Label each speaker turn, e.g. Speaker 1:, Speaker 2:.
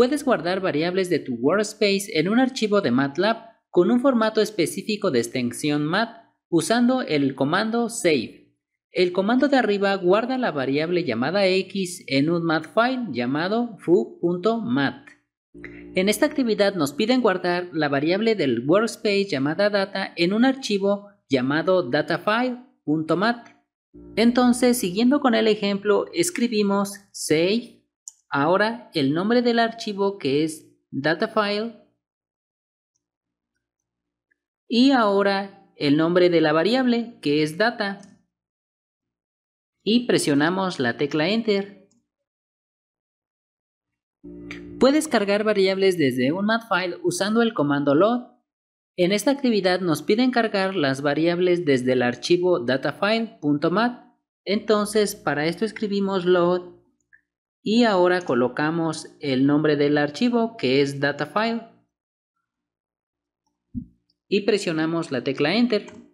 Speaker 1: puedes guardar variables de tu workspace en un archivo de MATLAB con un formato específico de extensión mat usando el comando save. El comando de arriba guarda la variable llamada x en un mat file llamado foo.mat. En esta actividad nos piden guardar la variable del workspace llamada data en un archivo llamado datafile.mat. Entonces, siguiendo con el ejemplo, escribimos save, ahora el nombre del archivo que es datafile y ahora el nombre de la variable que es data y presionamos la tecla enter. Puedes cargar variables desde un file usando el comando load en esta actividad nos piden cargar las variables desde el archivo datafile.mat. Entonces para esto escribimos load y ahora colocamos el nombre del archivo que es datafile y presionamos la tecla enter.